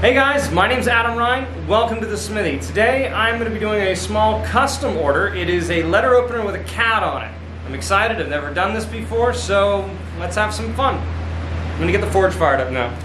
Hey guys, my name's Adam Rhein. Welcome to the Smithy. Today I'm going to be doing a small custom order. It is a letter opener with a cat on it. I'm excited, I've never done this before, so let's have some fun. I'm going to get the forge fired up now.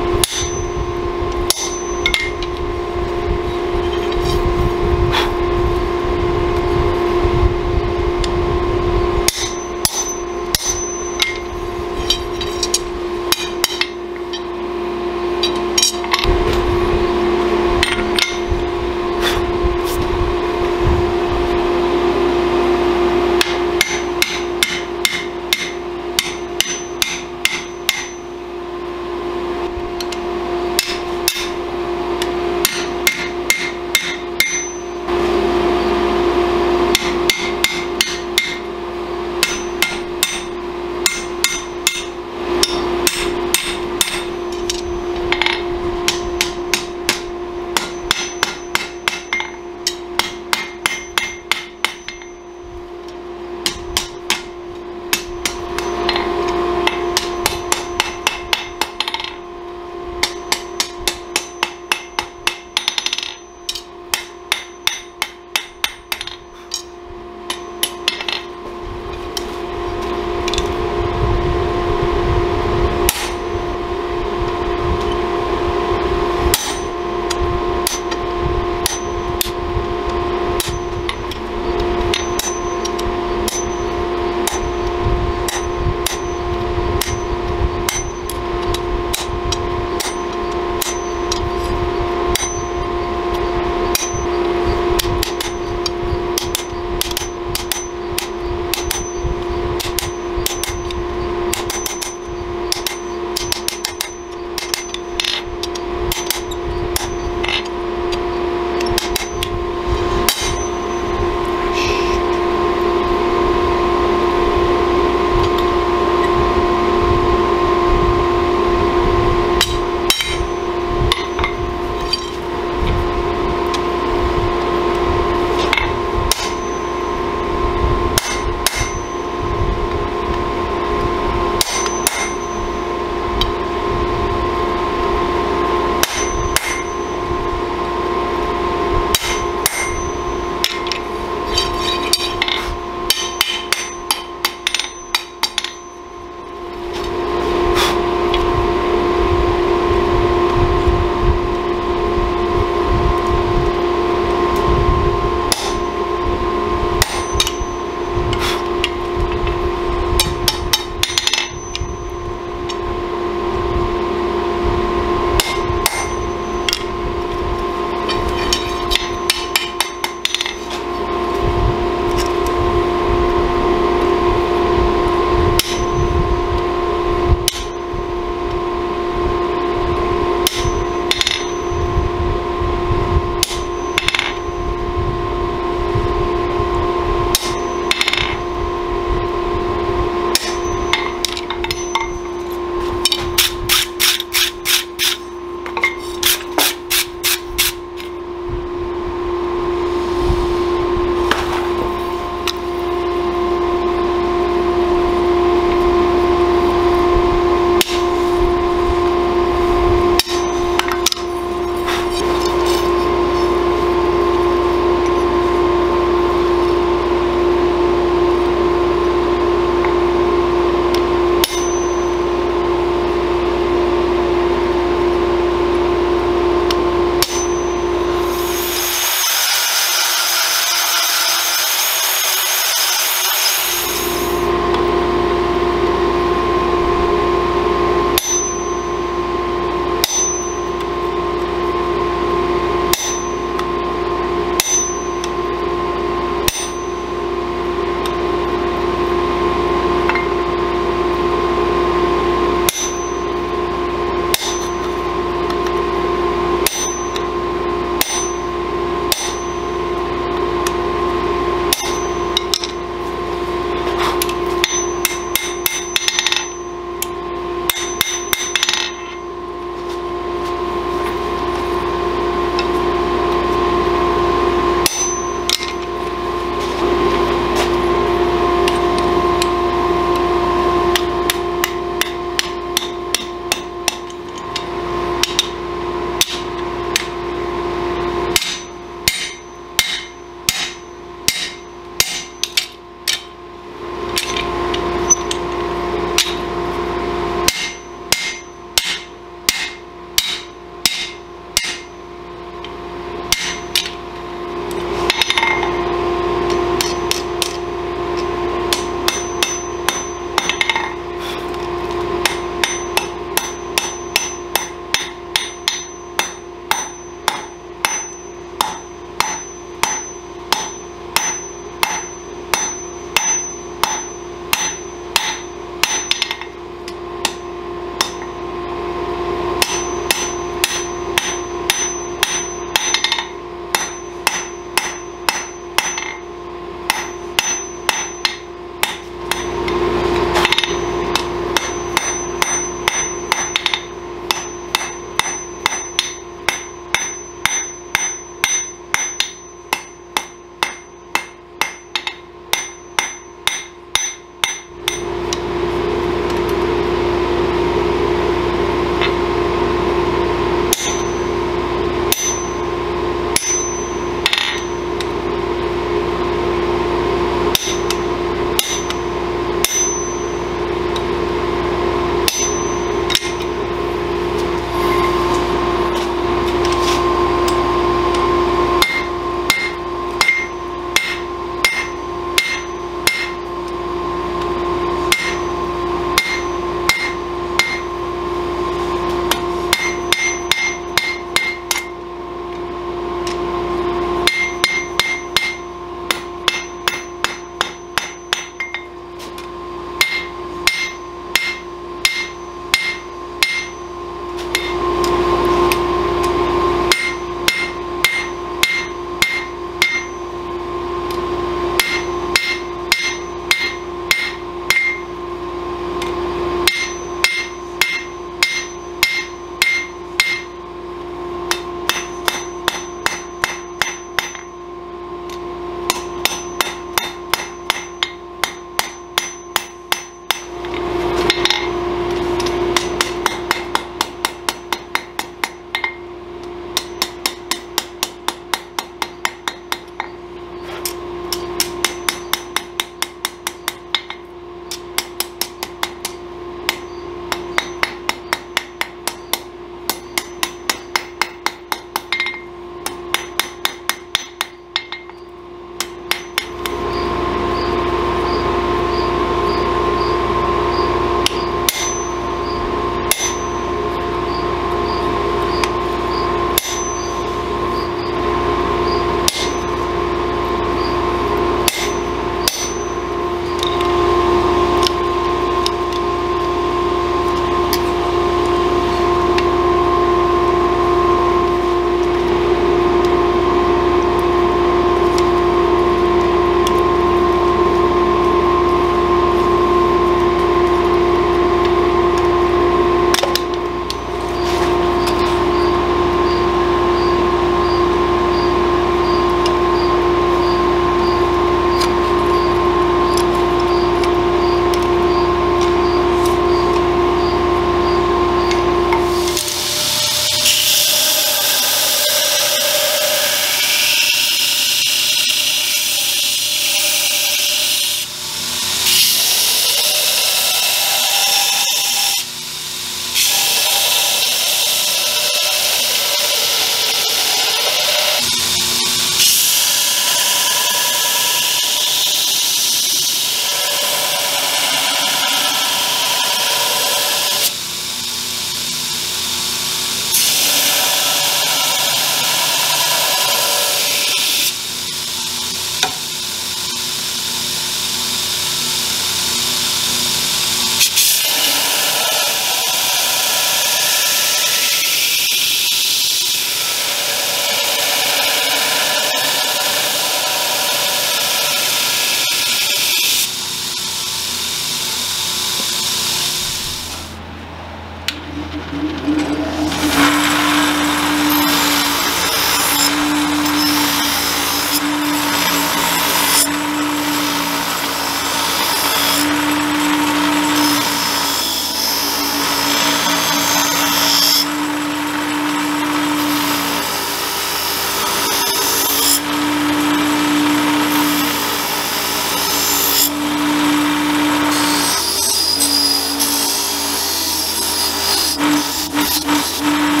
Thank